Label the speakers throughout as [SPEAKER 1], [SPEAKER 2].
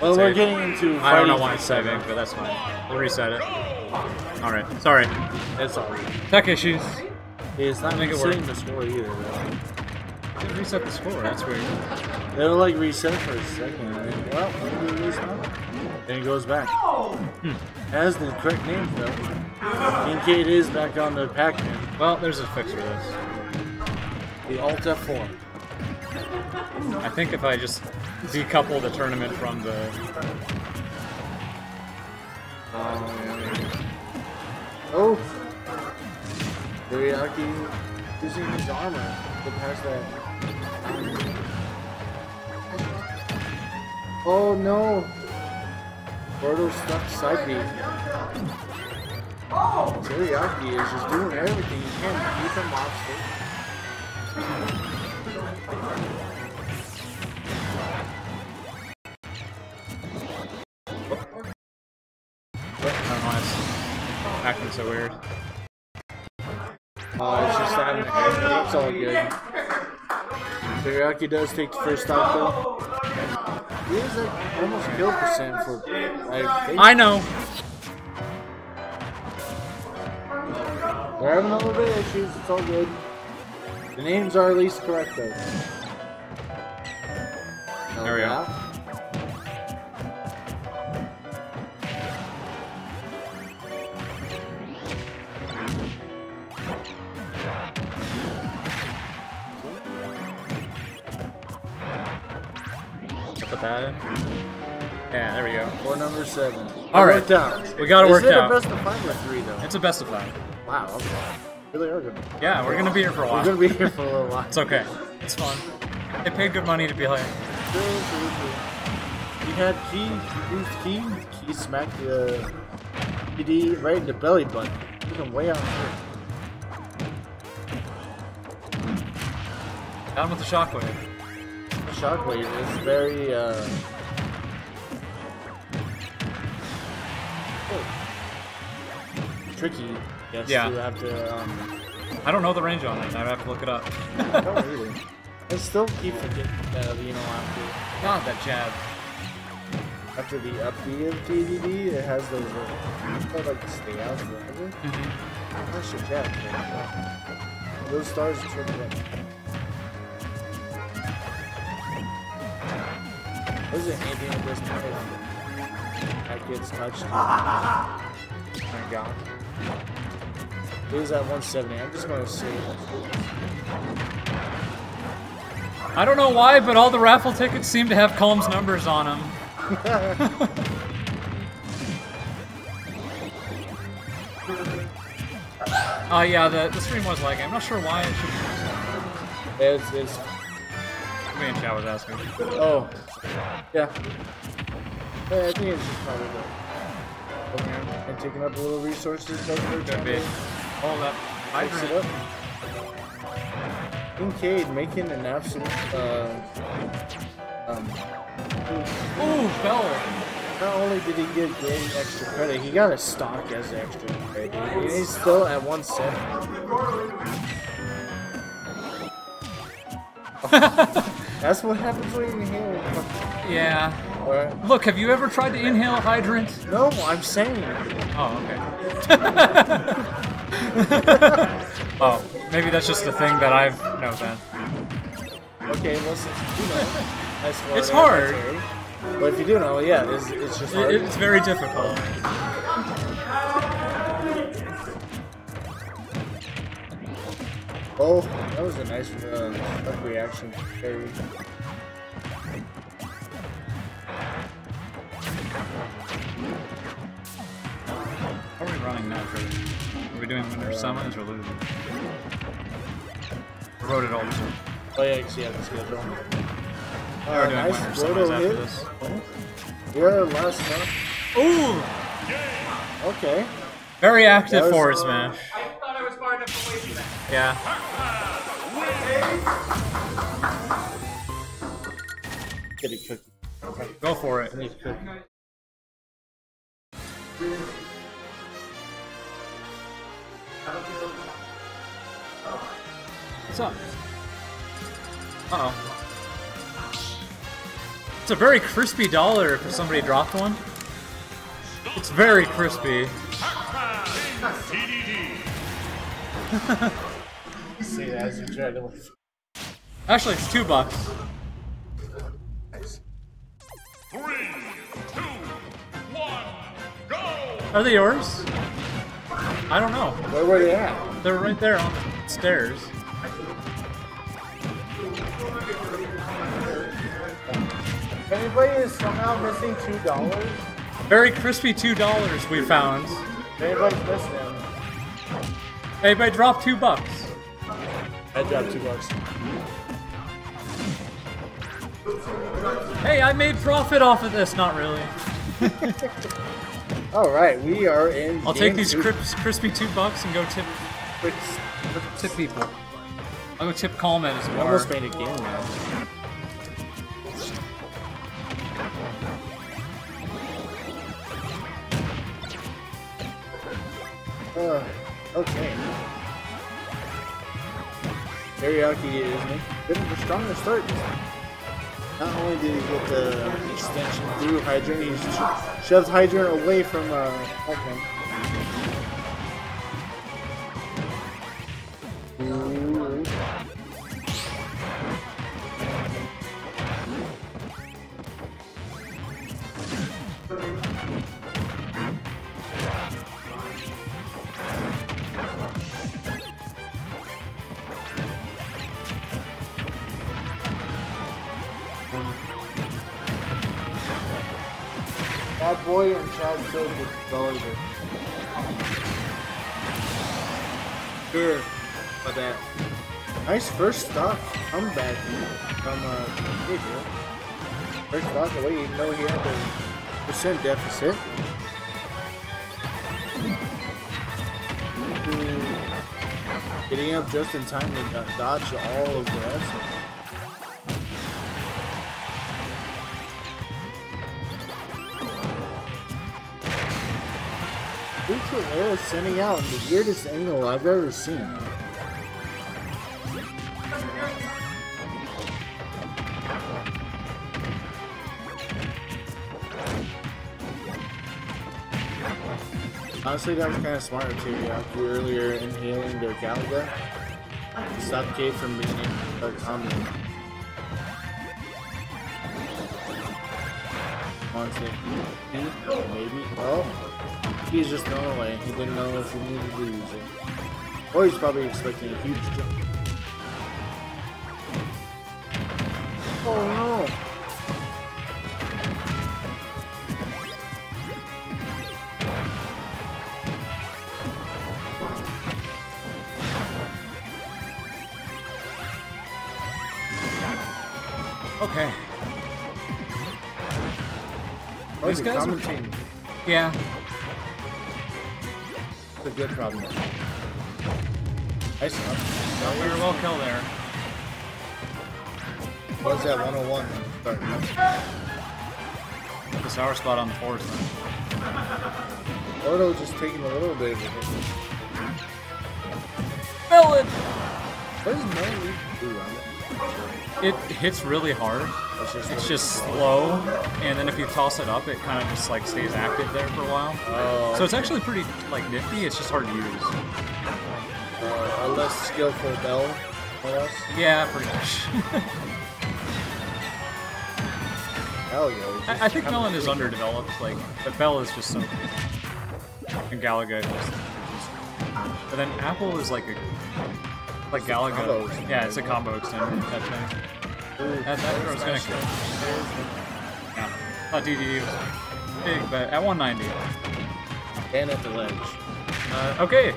[SPEAKER 1] Well, we're getting into.
[SPEAKER 2] I don't know why it's saving, but that's fine. We'll reset it. Alright, sorry.
[SPEAKER 1] That's all right.
[SPEAKER 2] Tech issues.
[SPEAKER 1] It's not
[SPEAKER 2] Make it
[SPEAKER 1] resetting
[SPEAKER 2] work.
[SPEAKER 1] the score either. Though.
[SPEAKER 2] Didn't reset the score, that's weird.
[SPEAKER 1] It'll like reset for a second, and then well, maybe it restarts. Then it goes back.
[SPEAKER 2] Hmm.
[SPEAKER 1] Has the correct name though. KingKade is back on the Pac-Man.
[SPEAKER 2] Well, there's a fix for this.
[SPEAKER 1] The Alt F4.
[SPEAKER 2] I think if I just decouple the tournament from the...
[SPEAKER 1] Oh! Teriyaki using his armor to pass that. Oh no! Birdo stuck side B. Teriyaki is just doing everything he can to keep him off stage.
[SPEAKER 2] I don't know why it's acting so weird.
[SPEAKER 1] Uh, it's just that it's all good. Teriyaki does take the first stock though. He is like almost kill percent for I
[SPEAKER 2] I know!
[SPEAKER 1] They're having a little bit of issues, it's all good. The names are at least correct though.
[SPEAKER 2] There we go.
[SPEAKER 1] Yeah.
[SPEAKER 2] Put. Yeah, there we go.
[SPEAKER 1] Or number seven.
[SPEAKER 2] All right.
[SPEAKER 1] Worked out.
[SPEAKER 2] We got it
[SPEAKER 1] Is
[SPEAKER 2] worked
[SPEAKER 1] it
[SPEAKER 2] out.
[SPEAKER 1] a best of five or three though?
[SPEAKER 2] It's a best of five.
[SPEAKER 1] Wow, okay. Really are good.
[SPEAKER 2] Yeah, we're gonna be here for a while.
[SPEAKER 1] We're gonna be here for a little while.
[SPEAKER 2] It's okay. It's fun. They paid good money to be here.
[SPEAKER 1] True, true, true. He had key, he used key, key smacked the uh, PD right in the belly button. He him way out here.
[SPEAKER 2] Got him with the shockwave.
[SPEAKER 1] Shockwave is very, uh... oh. Tricky, yes,
[SPEAKER 2] Yeah.
[SPEAKER 1] to have to, um...
[SPEAKER 2] I don't know the range on it. I have to look it up.
[SPEAKER 1] I don't really. I still keep forgetting that, you know, after,
[SPEAKER 2] God, that jab.
[SPEAKER 1] after the up B of it has those, uh, called, like, stay out forever.
[SPEAKER 2] Mm-hmm.
[SPEAKER 1] That's man. Those stars are tripping up. What is? Anything that doesn't hit that gets touched? My God. Was at 170. I'm just gonna say
[SPEAKER 2] I don't know why, but all the raffle tickets seem to have Colm's numbers on them. Oh yeah, the, the stream was lagging. I'm not sure why it should
[SPEAKER 1] it's, it's
[SPEAKER 2] be. Me and Chow was asking.
[SPEAKER 1] oh yeah. Yeah, I think it's just probably the going and taking up a little resources over there.
[SPEAKER 2] Could be. Oh, that
[SPEAKER 1] Mix it up. KingKade making an absolute uh, um,
[SPEAKER 2] Ooh, fell.
[SPEAKER 1] Not only did he get great extra credit, he got a stock as extra credit. And He's still at 170. That's what happens when you inhale.
[SPEAKER 2] Yeah.
[SPEAKER 1] Alright.
[SPEAKER 2] Look, have you ever tried to inhale a hydrant?
[SPEAKER 1] No, I'm saying.
[SPEAKER 2] Oh, okay. oh, maybe that's just the thing that I've no then.
[SPEAKER 1] Okay, well, since you know, that's
[SPEAKER 2] It's hard.
[SPEAKER 1] But if you do know, yeah, it's, it's just hard.
[SPEAKER 2] It, it's very difficult.
[SPEAKER 1] Oh, that was a nice uh, quick reaction. Very.
[SPEAKER 2] How are we running now for Are we doing winter summons or losing? I wrote it all down.
[SPEAKER 1] Oh yeah, I can see how the schedule.
[SPEAKER 2] We're
[SPEAKER 1] Uh,
[SPEAKER 2] doing
[SPEAKER 1] nice
[SPEAKER 2] winter
[SPEAKER 1] Roto
[SPEAKER 2] summons after
[SPEAKER 1] hit.
[SPEAKER 2] this.
[SPEAKER 1] We're last up.
[SPEAKER 2] Ooh!
[SPEAKER 1] Okay.
[SPEAKER 2] Very active
[SPEAKER 1] That was-
[SPEAKER 2] forward smash. Yeah.
[SPEAKER 1] Get a cookie. Okay.
[SPEAKER 2] Go for it.
[SPEAKER 1] I need cookie.
[SPEAKER 2] What's up? Uh oh. It's a very crispy dollar if somebody dropped one. It's very crispy.
[SPEAKER 1] See that as you try to.
[SPEAKER 2] Actually, it's two bucks.
[SPEAKER 1] Nice.
[SPEAKER 3] Three, two, one, go!
[SPEAKER 2] Are they yours? I don't know.
[SPEAKER 1] Where were they at?
[SPEAKER 2] They're right there on the stairs.
[SPEAKER 1] If anybody is somehow missing two dollars,
[SPEAKER 2] Very crispy two dollars we found.
[SPEAKER 1] if anybody's missing them,
[SPEAKER 2] Anybody dropped two bucks.
[SPEAKER 1] I dropped two bucks.
[SPEAKER 2] Hey, I made profit off of this. Not really.
[SPEAKER 1] All right, we are in.
[SPEAKER 2] I'll
[SPEAKER 1] game
[SPEAKER 2] take these crisp, crispy two bucks and go tip tip people. I'll go tip Coleman as
[SPEAKER 1] I
[SPEAKER 2] well.
[SPEAKER 1] almost made a game now. Uh, okay. Teriyaki is making a bit of a stronger start. Not only did he get the extension through Hydrant, he sh- shoved Hydrant away from uh, Hulkman. Bad boy and Chad said with Gulliver. Sure, but that nice first stop comeback from uh Pedro. First stop away, even though he had the percent deficit. Ooh. Getting up just in time to dodge all of the. Air is sending out in the weirdest angle I've ever seen. Honestly, that was kind of smart of Teriyaki earlier inhaling their Galaga. Stop Kate from being a Honestly, he, maybe. Oh, he's just going away. He didn't know if he needed to use it. Or he's probably expecting a huge jump. Oh no!
[SPEAKER 2] These
[SPEAKER 1] the
[SPEAKER 2] guys are-
[SPEAKER 1] commentating.
[SPEAKER 2] Yeah.
[SPEAKER 1] It's a good problem. Nice enough.
[SPEAKER 2] Very well kill there.
[SPEAKER 1] What's that 101 starting?
[SPEAKER 2] The sour spot on the force then.
[SPEAKER 1] Gordo just taking a little bit of a hit.
[SPEAKER 2] Melon!
[SPEAKER 1] What does Melon do on it?
[SPEAKER 2] It hits really hard.
[SPEAKER 1] It's just,
[SPEAKER 2] It's just slow, and then if you toss it up, it kind of just like stays active there for a while.
[SPEAKER 1] Oh,
[SPEAKER 2] So it's actually pretty like nifty. It's just hard to use.
[SPEAKER 1] uh, a less skillful Bell.
[SPEAKER 2] Yeah, pretty much.
[SPEAKER 1] Hell yeah.
[SPEAKER 2] I, I think Melon is underdeveloped. Like, but Bell is just so. And Galaga is just. But then Apple is like a. Like Galaga. Yeah, it's a combo extender. That thing. That, that was gonna kill. Yeah. Thought DDD was big, but at 190.
[SPEAKER 1] And at the ledge.
[SPEAKER 2] Uh, okay.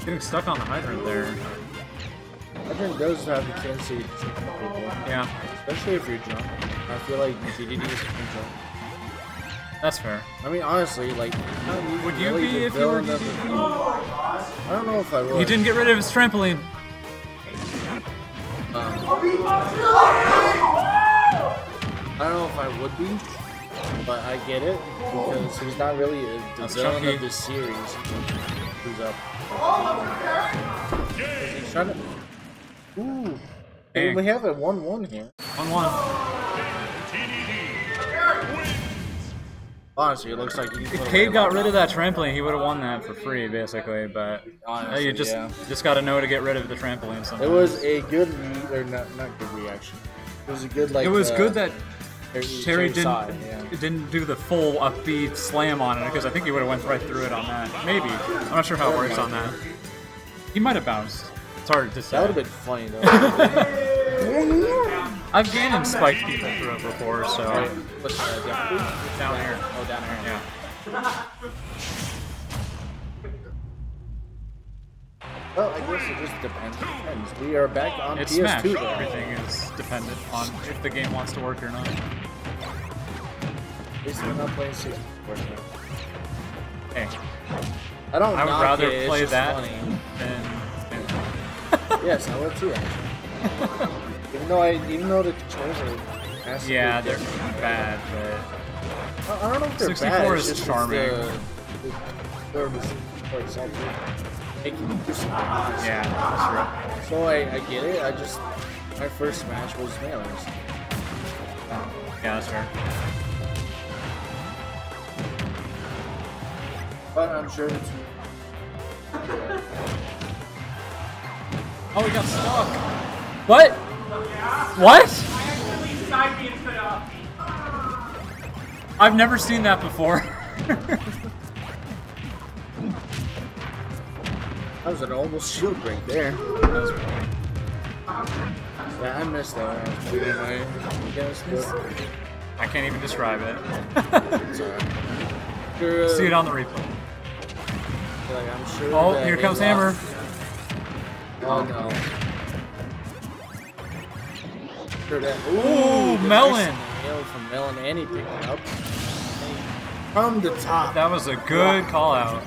[SPEAKER 2] Getting stuck on the hydrant there.
[SPEAKER 1] Hydrant does have the tendency to people,
[SPEAKER 2] Yeah,
[SPEAKER 1] especially if you're drunk. I feel like DDD is a drunk.
[SPEAKER 2] That's fair.
[SPEAKER 1] I mean, honestly, like,
[SPEAKER 2] Would you
[SPEAKER 1] really
[SPEAKER 2] be if you were
[SPEAKER 1] villain the- I don't know if I would.
[SPEAKER 2] He didn't get rid of his trampoline.
[SPEAKER 1] Um, I don't know if I would be, but I get it because he's not really a, the
[SPEAKER 2] That's
[SPEAKER 1] villain
[SPEAKER 2] chunky.
[SPEAKER 1] of this series. Who's up? He's trying to. Ooh.
[SPEAKER 2] Dang.
[SPEAKER 1] We have a 1-1 here.
[SPEAKER 2] 1 One
[SPEAKER 1] Honestly, it looks like he
[SPEAKER 2] If Cade got rid of that trampoline, he would have won that for free, basically. But
[SPEAKER 1] Honestly,
[SPEAKER 2] you just
[SPEAKER 1] yeah.
[SPEAKER 2] just got to know to get rid of the trampoline.
[SPEAKER 1] It was a good, re- or not, not good reaction. It was a good, like.
[SPEAKER 2] It was
[SPEAKER 1] uh,
[SPEAKER 2] good that
[SPEAKER 1] Terry,
[SPEAKER 2] Terry didn't
[SPEAKER 1] saw it, yeah.
[SPEAKER 2] didn't do the full up B slam on it because I think he would have went right through it on that. Maybe I'm not sure how it works on that. He might have bounced. It's hard to say.
[SPEAKER 1] That would have been funny though.
[SPEAKER 2] I've Ganon spiked people through it before, so
[SPEAKER 1] What's uh, down?
[SPEAKER 2] down here.
[SPEAKER 1] Oh, down here.
[SPEAKER 2] Yeah.
[SPEAKER 1] Well, I guess it just depends. depends. We are back on
[SPEAKER 2] It's
[SPEAKER 1] PS2
[SPEAKER 2] Smash.
[SPEAKER 1] though.
[SPEAKER 2] Everything is dependent on if the game wants to work or not.
[SPEAKER 1] At least we're not playing 64. so.
[SPEAKER 2] Hey,
[SPEAKER 1] I don't.
[SPEAKER 2] I would rather
[SPEAKER 1] it,
[SPEAKER 2] play that
[SPEAKER 1] Funny.
[SPEAKER 2] than.
[SPEAKER 1] Yes, I would too. Actually. even though I, even though the controls are.
[SPEAKER 2] Yeah, they're
[SPEAKER 1] different.
[SPEAKER 2] bad, but
[SPEAKER 1] I I don't know if they're
[SPEAKER 2] 64
[SPEAKER 1] bad. it's
[SPEAKER 2] is
[SPEAKER 1] just it's
[SPEAKER 2] charming.
[SPEAKER 1] The, the, the, the, for example, making you do something
[SPEAKER 2] yeah, that's
[SPEAKER 1] So I, I get it. I just my first Smash was mailers.
[SPEAKER 2] true. Yeah, that's fair.
[SPEAKER 1] But I'm sure it's
[SPEAKER 2] Oh, we got stuck. What? What?
[SPEAKER 4] I accidentally side B instead of up B.
[SPEAKER 2] I've never seen that before.
[SPEAKER 1] that was an almost shield break there.
[SPEAKER 2] That was funny.
[SPEAKER 1] Yeah, I missed that. when I was playing my guess,
[SPEAKER 2] I can't even describe it.
[SPEAKER 1] it's uh,
[SPEAKER 2] See it on the replay.
[SPEAKER 1] Like, I'm sure
[SPEAKER 2] Oh, here comes
[SPEAKER 1] lost-
[SPEAKER 2] Hammer.
[SPEAKER 1] Oh no. Sure that.
[SPEAKER 2] Ooh,
[SPEAKER 1] the
[SPEAKER 2] Melon.
[SPEAKER 1] nail from Melon, and he picked it up. From the top.
[SPEAKER 2] That was a good call out.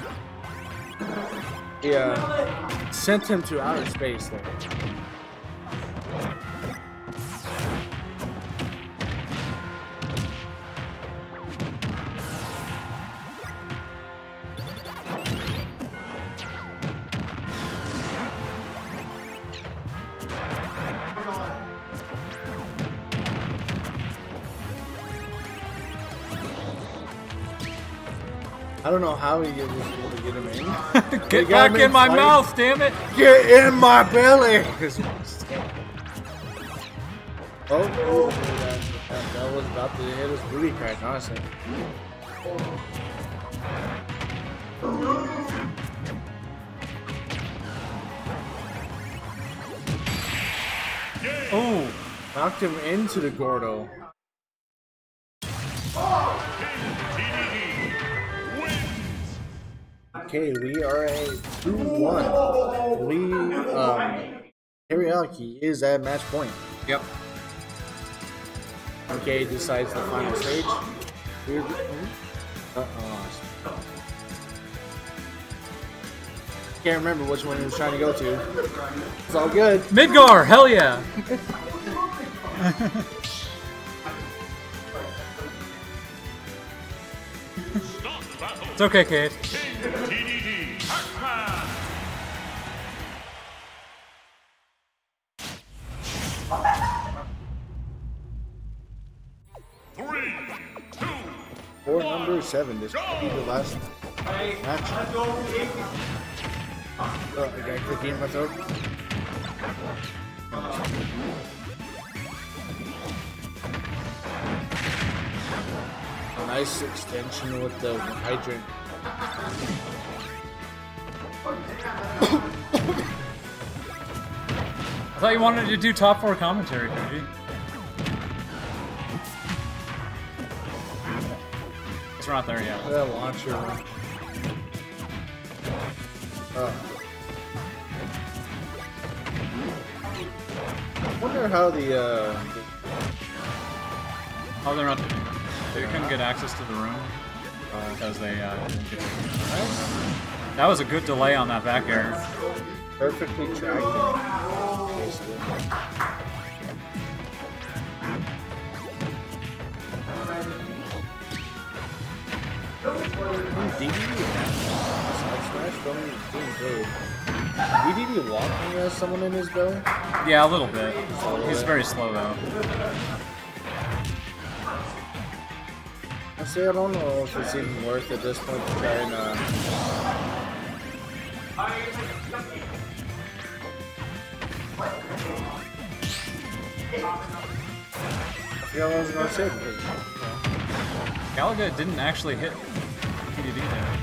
[SPEAKER 1] Yeah. Sent him to outer space there. I don't know how he was able to get him in.
[SPEAKER 2] Get
[SPEAKER 1] got
[SPEAKER 2] back
[SPEAKER 1] him
[SPEAKER 2] in my
[SPEAKER 1] flight.
[SPEAKER 2] mouth, damn it!
[SPEAKER 1] Get in my belly! oh, oh, that, that, that was about to hit his booty crack, honestly.
[SPEAKER 2] Oh,
[SPEAKER 1] Knocked him into the Gordo.
[SPEAKER 3] DDD
[SPEAKER 1] Okay, we are a 2-1. We, um, Teriyaki is at match point.
[SPEAKER 2] yep.
[SPEAKER 1] Okay, decides the final stage. We're, uh-oh. Can't remember which one he was trying to go to. It's all good.
[SPEAKER 2] Midgar, hell yeah! It's okay, Kate.
[SPEAKER 3] DDD. Three,
[SPEAKER 1] number seven. This could be the last match.
[SPEAKER 4] let's go. Big.
[SPEAKER 1] Oh, I got my throat. A nice extension with the hydrant.
[SPEAKER 2] I thought you wanted to do top four commentary, Fuji. We're not there yet.
[SPEAKER 1] That launcher. Uh, I wonder how the, uh, the
[SPEAKER 2] Oh, they're not. They couldn't get access to the room because they uh, didn't get. That was a good delay on that back air.
[SPEAKER 1] perfectly tracked it. Basically. DD Side smash from being paid. DDD walk when he has someone in his belly?
[SPEAKER 2] Yeah, a little bit. He's very slow though.
[SPEAKER 1] I I don't know if it's even worth at this point to try and uh, I forgot what I was gonna say. because,
[SPEAKER 2] Galaga didn't actually hit DDD there.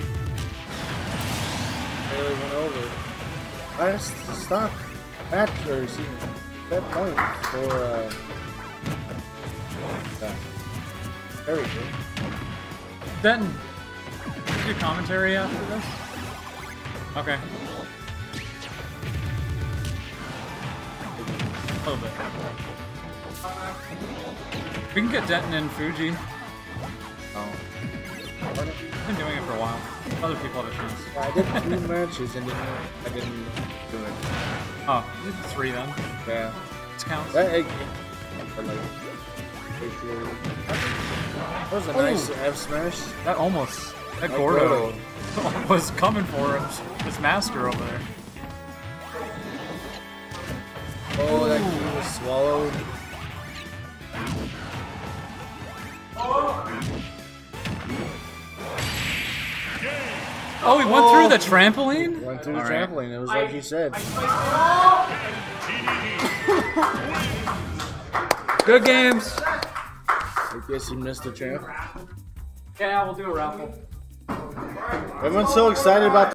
[SPEAKER 1] I really went over. Last stop match or excuse me, that point for uh. There we go.
[SPEAKER 2] Denton, do commentary after this? Okay. A little bit. We can get Denton and Fuji.
[SPEAKER 1] Oh.
[SPEAKER 2] I've been doing it for a while. Other people have a chance.
[SPEAKER 1] I did two matches and didn't I didn't do it.
[SPEAKER 2] Oh, you did three then.
[SPEAKER 1] Yeah.
[SPEAKER 2] This counts.
[SPEAKER 1] That, it, but like, that was a nice F smash.
[SPEAKER 2] That almost. That
[SPEAKER 1] Like
[SPEAKER 2] Gordo was coming for him. His master over there.
[SPEAKER 1] Oh, that key was swallowed.
[SPEAKER 2] Oh, he went through the oh. trampoline?
[SPEAKER 1] Went through the
[SPEAKER 2] All right.
[SPEAKER 1] trampoline. It was like you said.
[SPEAKER 2] Good games.
[SPEAKER 1] I guess you missed the champ.
[SPEAKER 2] Yeah, we'll do a raffle.
[SPEAKER 1] Everyone's so excited about